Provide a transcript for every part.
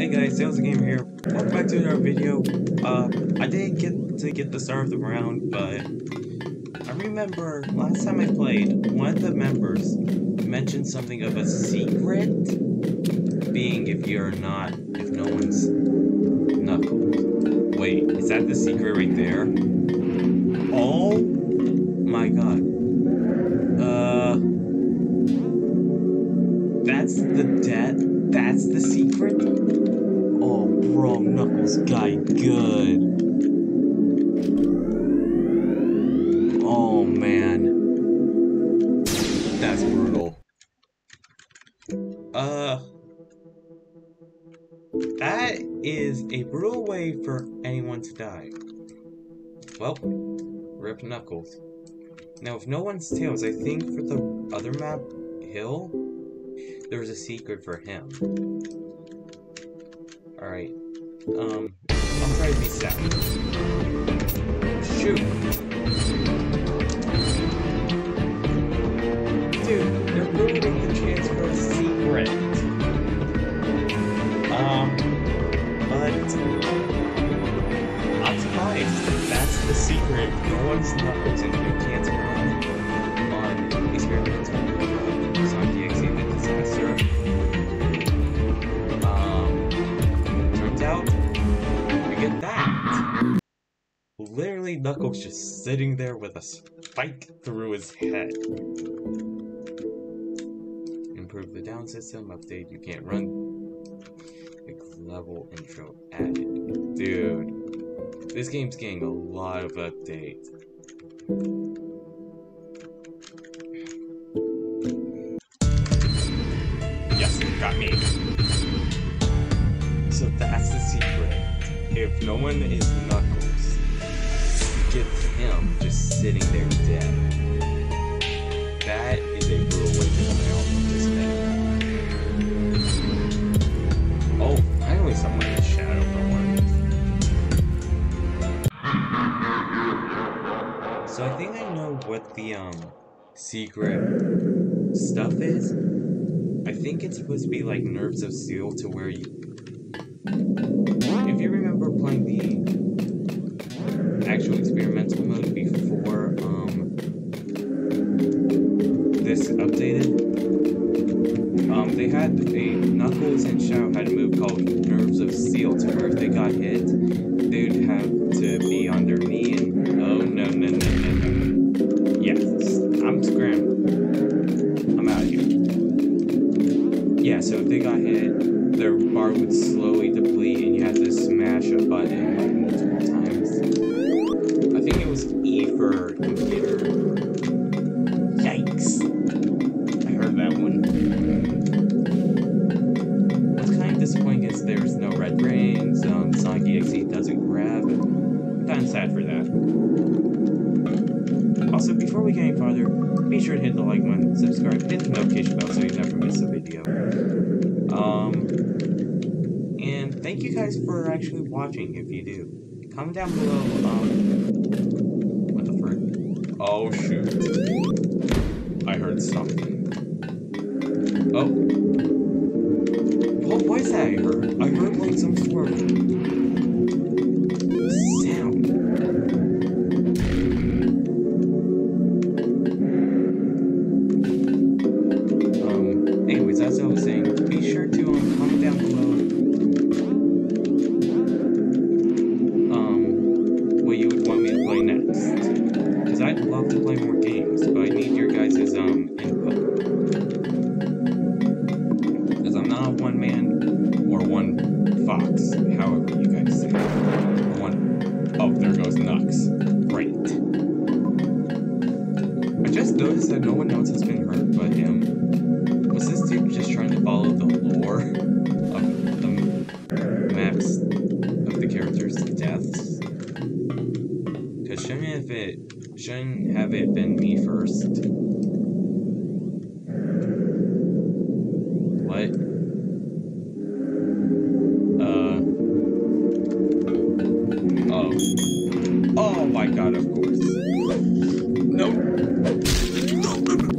Hey guys, Sales Game here. Welcome back to another video. Uh, I didn't get to get the start of the round, but I remember last time I played, one of the members mentioned something of a secret being if you're not, if no one's knuckles. Wait, is that the secret right there? Oh my god. Uh, that's the debt. That's the secret. Knuckles guy good. Oh man, that's brutal. Uh, that is a brutal way for anyone to die. Well, rip Knuckles. Now, if no one's Tails, I think for the other map, Hill, there was a secret for him. Alright. Um, I'll try to be sad. Shoot! Knuckles just sitting there with a spike through his head. Improve the down system, update, you can't run. Fix level intro added. Dude, this game's getting a lot of updates. Yes, got me. So that's the secret. If no one is Knuckles, him just sitting there dead. That is a brutal way to of this thing. Oh, finally someone in shadow for once. So I think I know what the um secret stuff is. I think it's supposed to be like nerves of steel to where you if you remember playing the actual experimental mode before um this updated. Um they had a Knuckles and Shadow had a move called Nerves of Steel to where if they got hit they'd have to be on their knee and oh no no no no no yes. I'm scrambling I'm out of here. Yeah, so if they got hit, their bar would slowly deplete and you had to smash a button we get any farther, be sure to hit the like button, subscribe, hit the notification bell so you never miss a video. Um, and thank you guys for actually watching if you do. Comment down below, um, what the frick? Oh shoot. I heard something. Oh. What was that I heard? I heard like some sort of Knux. Great. I just noticed that no one else has been hurt but him. Was this dude just trying to follow the lore of the maps of the characters' deaths? Cause shouldn't have it shouldn't have it been me first? No. No, no, no.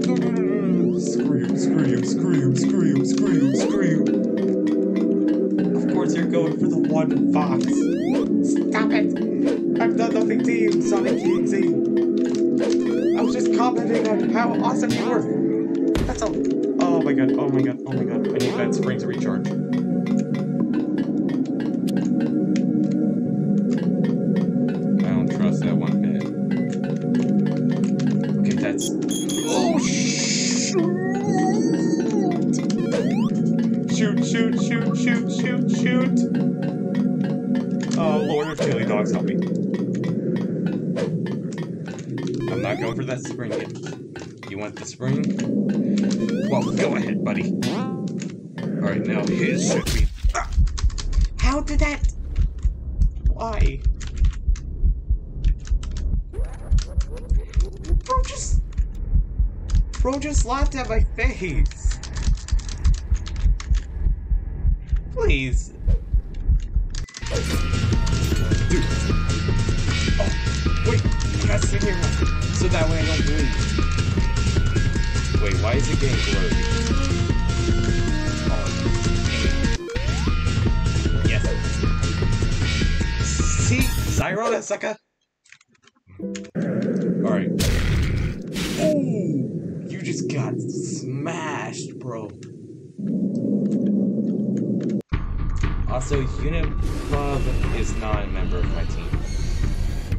No, no, no, no, no. Scream, scream, scream, scream, scream, scream. going for the one fox. Stop it! I've done nothing to you, Sonic EXE. I was just commenting on how awesome you were. That's all. Oh my god, oh my god, oh my god. I need that spring to recharge. Shoot, shoot, shoot, shoot, shoot! Oh, Lord of Chili Dogs, help me. I'm not going for that spring yet. You want the spring? Well, go ahead, buddy. Alright, now his should be. How did that. Why? Bro just. Bro just laughed at my face. Please. Dude. Oh, wait. I gotta sit here so that way I don't bleed. Wait, why is it getting blurry? Oh. Yes. See? Zyro, that sucker? Alright. Oh! You just got smashed, bro. Also, Unit Club is not a member of my team.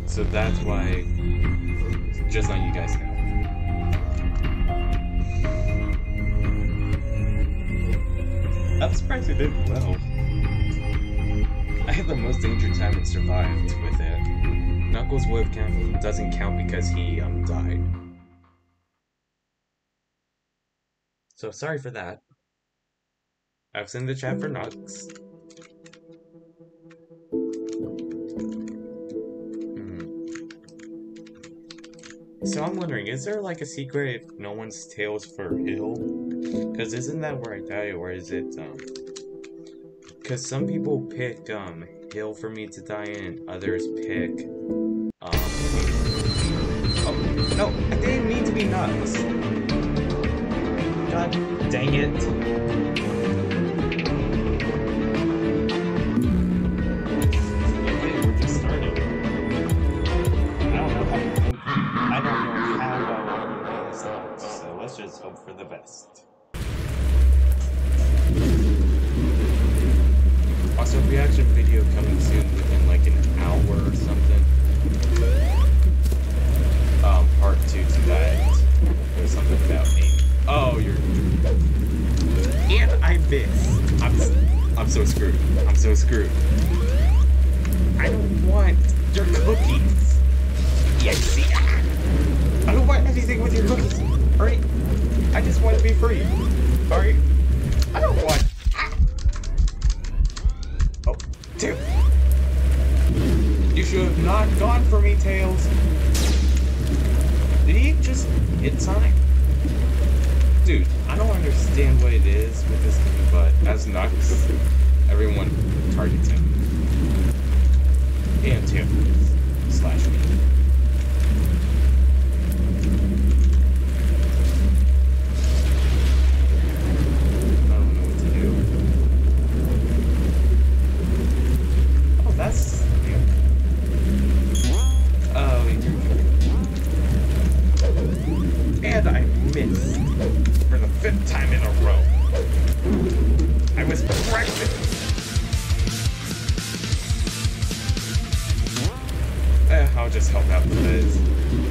So that's why, just letting you guys know. I'm surprised it did well. I had the most danger time and survived with it. Knuckles would count doesn't count because he um died. So sorry for that. I've sent the chat for Knux. So I'm wondering, is there like a secret if no one's tails for Hill? Cause isn't that where I die, or is it um? Cause some people pick um Hill for me to die in, and others pick um. Oh no, I didn't mean to be nuts. God dang it. I'm so screwed. I don't want your cookies. Yeah, see. I don't want anything with your cookies. Alright? I just want to be free. Alright? I don't want. Oh, Tails. You should have not gone for me, Tails. Did he just hit Sonic? Dude, I don't understand what it is with this game, but as Knux, everyone targets him. And Tails. Slash me. I don't know what to do. Oh, that's new. Oh, you And I missed for the fifth time in a row. I was practicing. help out the players.